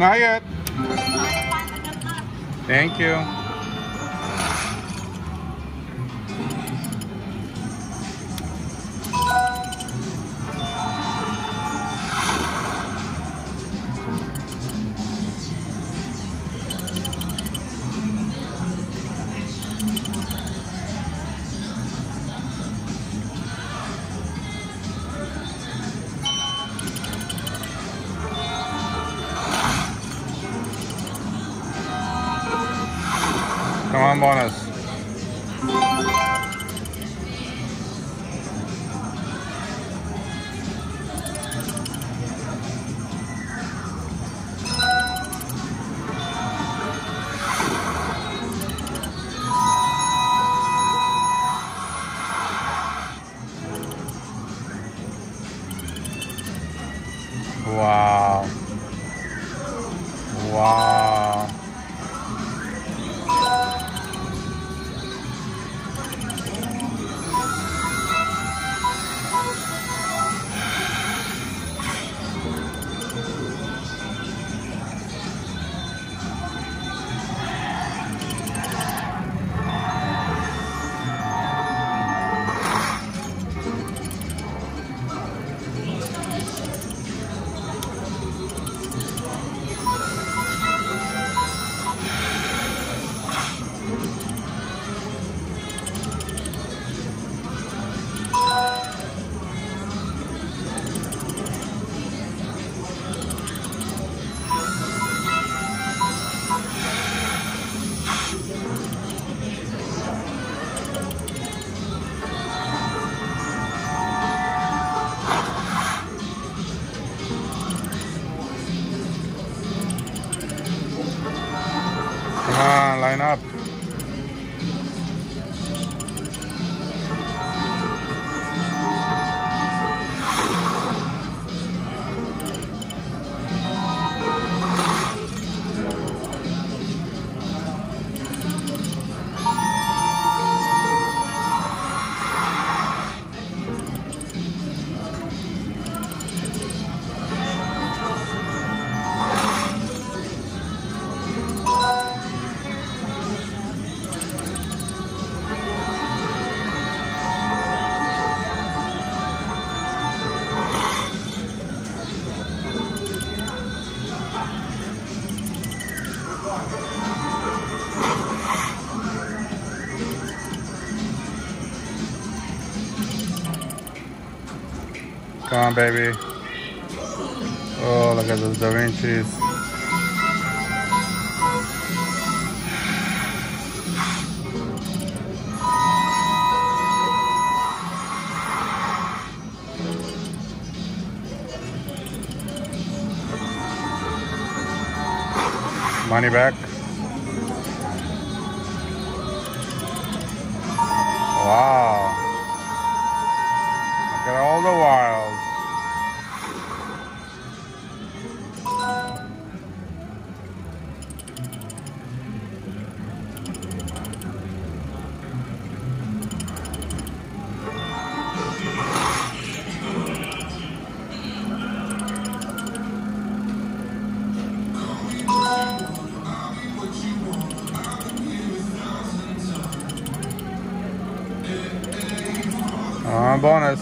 Not yet. Thank you. Come on, bonus. Line up. Come on, baby. Oh, look at those Da Vinci's. Money back. Wow. Look at all the wilds. Bonus.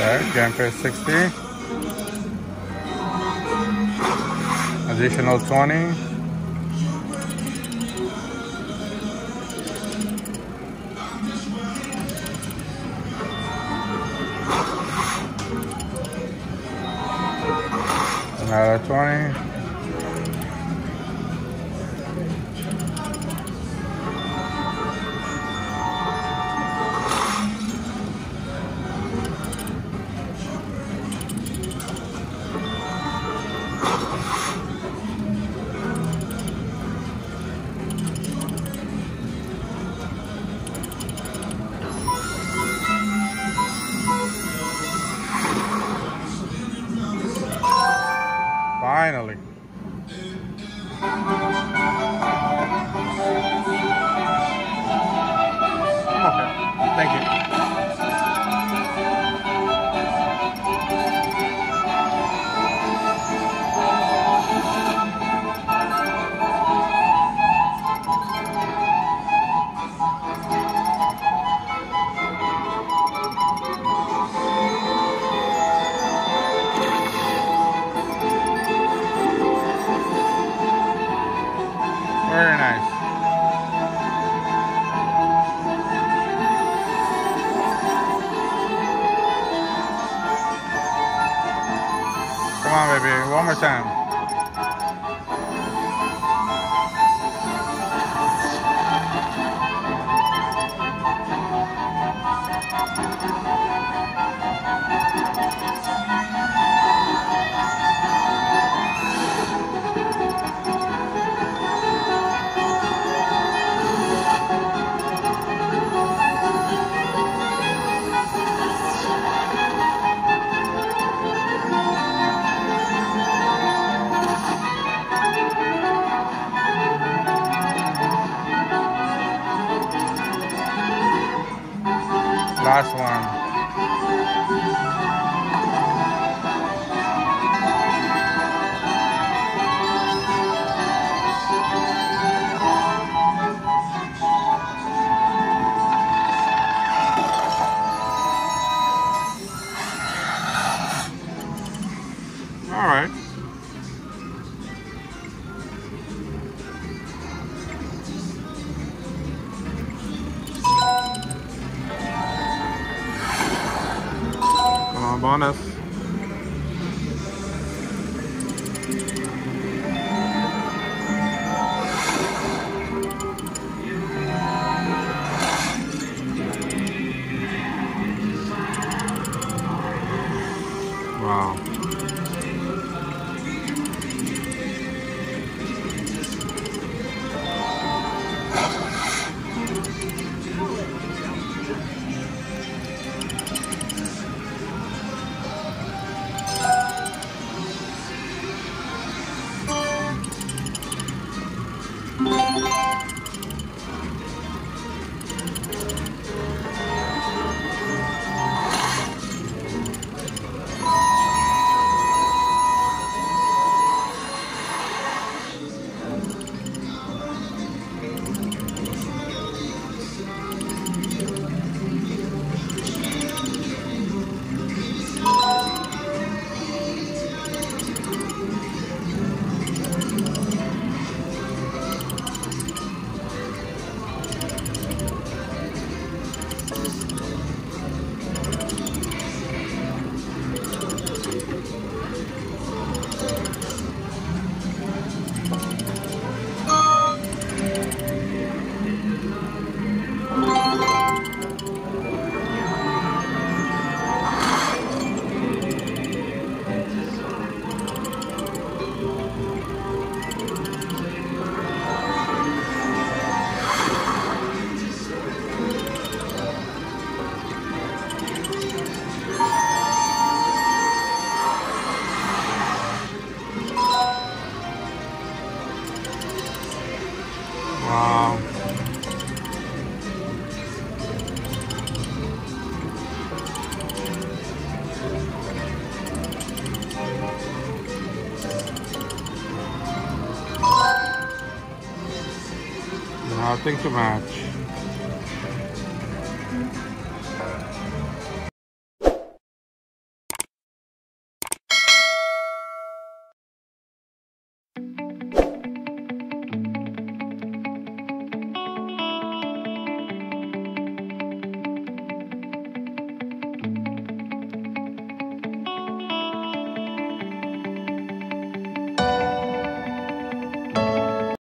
Okay, game for 60. Additional 20. Another 20. Baby. One more time. Last one. All right. On, Nothing to match.